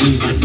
Nice,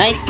nice.